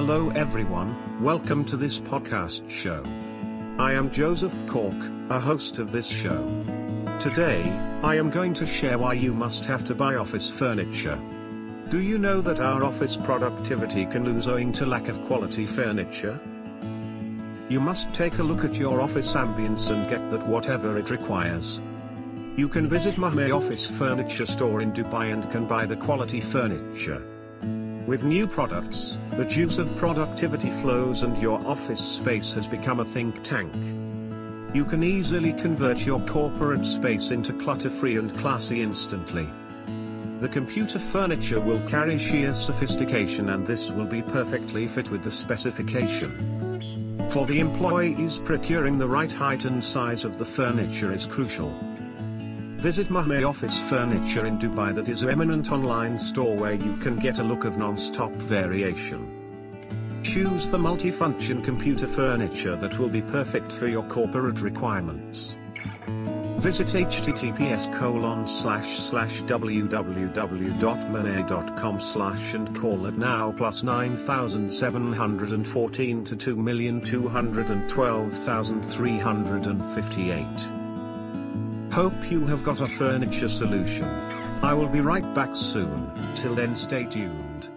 Hello everyone, welcome to this podcast show. I am Joseph Cork, a host of this show. Today, I am going to share why you must have to buy office furniture. Do you know that our office productivity can lose owing to lack of quality furniture? You must take a look at your office ambience and get that whatever it requires. You can visit Mahmayi Office Furniture Store in Dubai and can buy the quality furniture. With new products, the juice of productivity flows and your office space has become a think tank. You can easily convert your corporate space into clutter-free and classy instantly. The computer furniture will carry sheer sophistication and this will be perfectly fit with the specification. For the employees procuring the right height and size of the furniture is crucial. Visit Mahmayi Office Furniture in Dubai that is eminent online store where you can get a look of non-stop variation. Choose the multifunction computer furniture that will be perfect for your corporate requirements. Visit https colon slash slash www.mahmayi.com slash and call it now plus 9714 to 2212358. Hope you have got a furniture solution. I will be right back soon, till then stay tuned.